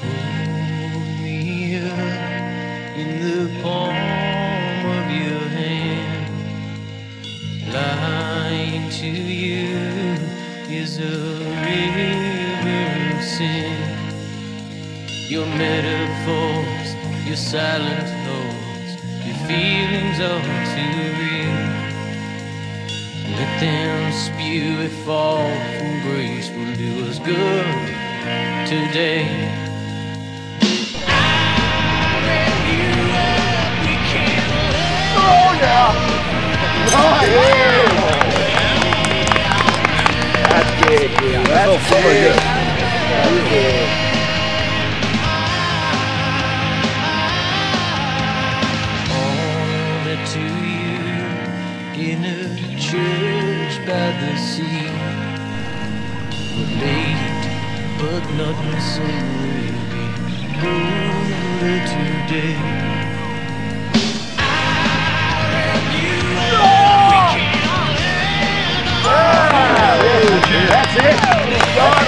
Hold me up in the palm of your hand. Lying to you is a river of sin. Your metaphors, your silent thoughts, your feelings are Let them spew it fall from grace will do us good today. Oh, That's good, dude. That's good. In a church by the sea. We're late, but nothing so really older today. That's it.